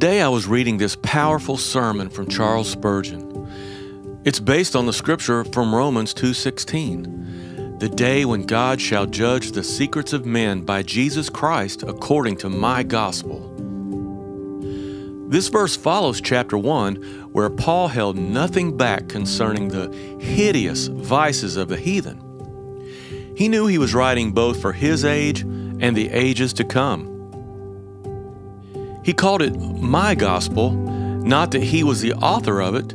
Today I was reading this powerful sermon from Charles Spurgeon. It's based on the scripture from Romans 2:16. The day when God shall judge the secrets of men by Jesus Christ according to my gospel. This verse follows chapter 1 where Paul held nothing back concerning the hideous vices of the heathen. He knew he was writing both for his age and the ages to come. He called it my gospel, not that he was the author of it,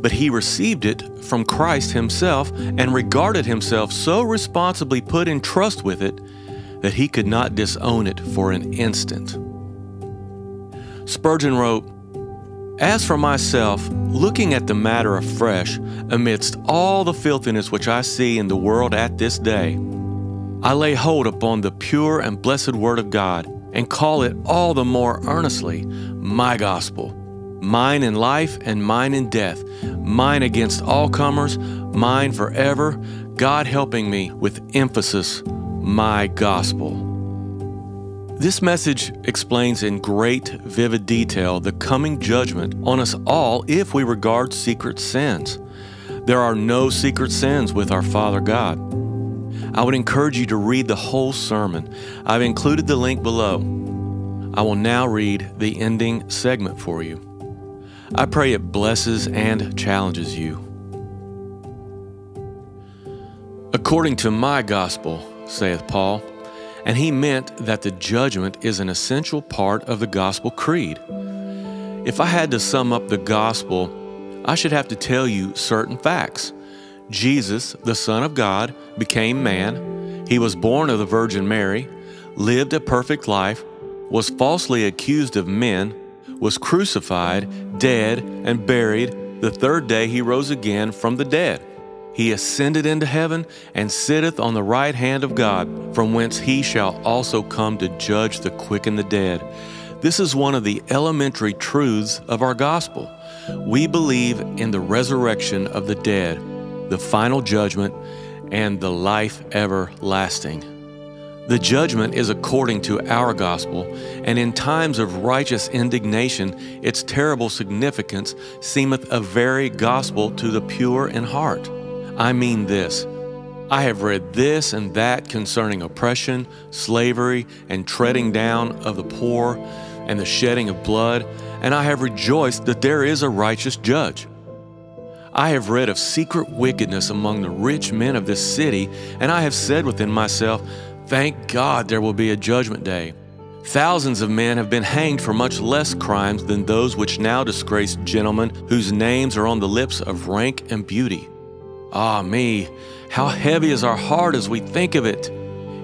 but he received it from Christ himself and regarded himself so responsibly put in trust with it that he could not disown it for an instant. Spurgeon wrote, As for myself, looking at the matter afresh, amidst all the filthiness which I see in the world at this day, I lay hold upon the pure and blessed Word of God and call it all the more earnestly my gospel, mine in life and mine in death, mine against all comers, mine forever, God helping me with emphasis, my gospel. This message explains in great, vivid detail the coming judgment on us all if we regard secret sins. There are no secret sins with our Father God. I would encourage you to read the whole sermon. I've included the link below. I will now read the ending segment for you. I pray it blesses and challenges you. According to my gospel, saith Paul, and he meant that the judgment is an essential part of the gospel creed. If I had to sum up the gospel, I should have to tell you certain facts. Jesus, the Son of God, became man. He was born of the Virgin Mary, lived a perfect life, was falsely accused of men, was crucified, dead, and buried. The third day he rose again from the dead. He ascended into heaven and sitteth on the right hand of God, from whence he shall also come to judge the quick and the dead. This is one of the elementary truths of our gospel. We believe in the resurrection of the dead the final judgment, and the life everlasting. The judgment is according to our gospel, and in times of righteous indignation, its terrible significance seemeth a very gospel to the pure in heart. I mean this I have read this and that concerning oppression, slavery, and treading down of the poor, and the shedding of blood, and I have rejoiced that there is a righteous judge. I have read of secret wickedness among the rich men of this city, and I have said within myself, Thank God there will be a judgment day. Thousands of men have been hanged for much less crimes than those which now disgrace gentlemen whose names are on the lips of rank and beauty. Ah, me, how heavy is our heart as we think of it!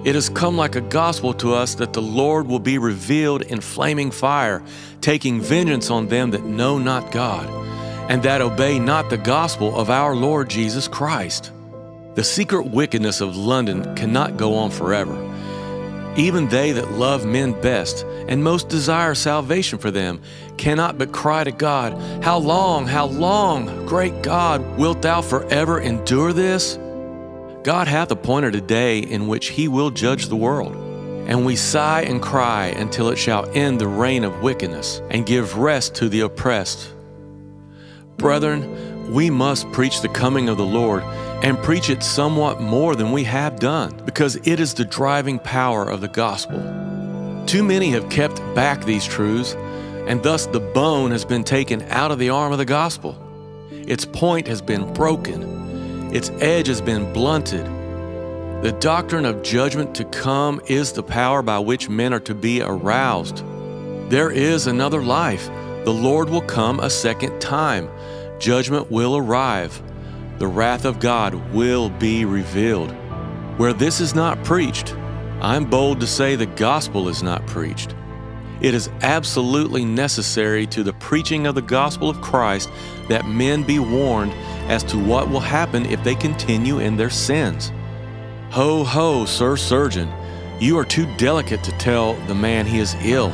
It has come like a gospel to us that the Lord will be revealed in flaming fire, taking vengeance on them that know not God and that obey not the gospel of our Lord Jesus Christ. The secret wickedness of London cannot go on forever. Even they that love men best and most desire salvation for them cannot but cry to God, How long, how long, great God, wilt thou forever endure this? God hath appointed a day in which he will judge the world. And we sigh and cry until it shall end the reign of wickedness and give rest to the oppressed Brethren, we must preach the coming of the Lord and preach it somewhat more than we have done because it is the driving power of the gospel. Too many have kept back these truths, and thus the bone has been taken out of the arm of the gospel. Its point has been broken, its edge has been blunted. The doctrine of judgment to come is the power by which men are to be aroused. There is another life. The Lord will come a second time judgment will arrive. The wrath of God will be revealed. Where this is not preached, I'm bold to say the gospel is not preached. It is absolutely necessary to the preaching of the gospel of Christ that men be warned as to what will happen if they continue in their sins. Ho, ho, Sir Surgeon, you are too delicate to tell the man he is ill.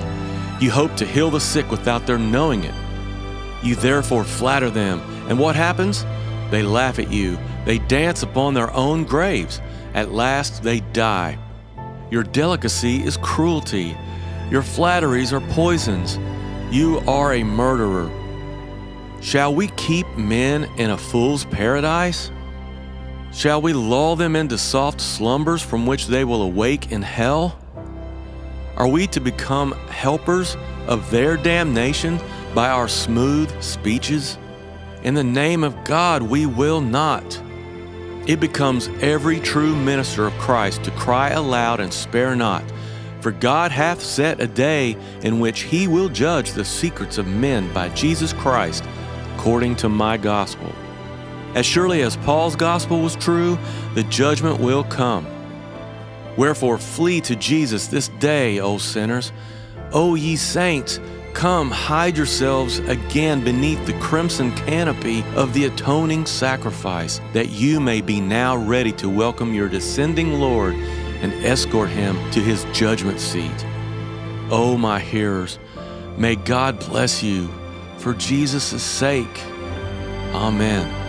You hope to heal the sick without their knowing it. You therefore flatter them, and what happens? They laugh at you, they dance upon their own graves. At last they die. Your delicacy is cruelty, your flatteries are poisons. You are a murderer. Shall we keep men in a fool's paradise? Shall we lull them into soft slumbers from which they will awake in hell? Are we to become helpers of their damnation by our smooth speeches? In the name of God, we will not. It becomes every true minister of Christ to cry aloud and spare not. For God hath set a day in which he will judge the secrets of men by Jesus Christ, according to my gospel. As surely as Paul's gospel was true, the judgment will come. Wherefore, flee to Jesus this day, O sinners. O ye saints, come hide yourselves again beneath the crimson canopy of the atoning sacrifice, that you may be now ready to welcome your descending Lord and escort him to his judgment seat. O my hearers, may God bless you for Jesus' sake. Amen.